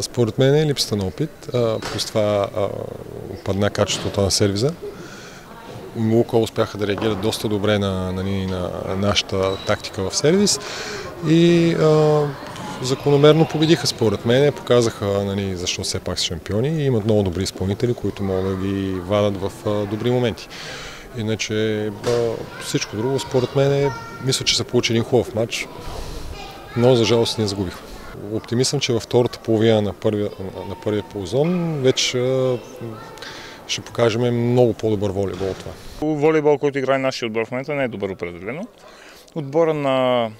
Според мен е липсата на опит, плюс това падна качеството на сервиза. Лука успяха да реагират доста добре на, на, на нашата тактика в сервис и а, закономерно победиха според мен, показаха нали, защо все пак са шампиони и имат много добри изпълнители, които могат да ги вадат в а, добри моменти. Иначе а, всичко друго според мен е, мисля, че се получи един хубав матч, но за жалост не загубихме. Оптимист съм, че във втората половина на първия, на първия полузон вече ще покажем много по-добър волейбол това. Волейбол, който играе нашия отбор в момента не е добър определено. Отбора на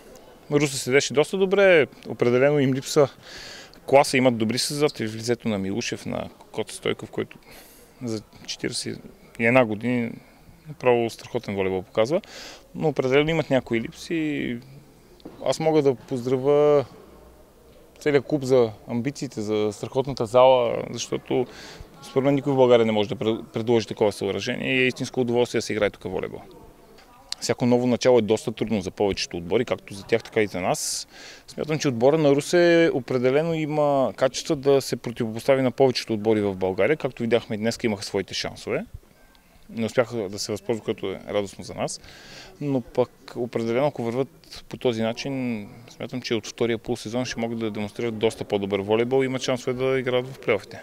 Руса седеше доста добре, определено им липса класа, имат добри създатели в лицето на Милушев, на Кота Стойков, който за 41 години направо страхотен волейбол показва, но определено имат някои липси. Аз мога да поздравя целият клуб за амбициите, за страхотната зала, защото според мен никой в България не може да предложи такова съоръжение и е истинско удоволствие да се играе тук волейбол. Всяко ново начало е доста трудно за повечето отбори, както за тях, така и за нас. Смятам, че отбора на Русе определено има качество да се противопостави на повечето отбори в България. Както видяхме и днес, имаха своите шансове. Не успяха да се възползват, което е радостно за нас. Но пък определено, ако върват по този начин, смятам, че от втория полусезон ще могат да демонстрират доста по-добър волейбол и имат шансове да играят в плейофите.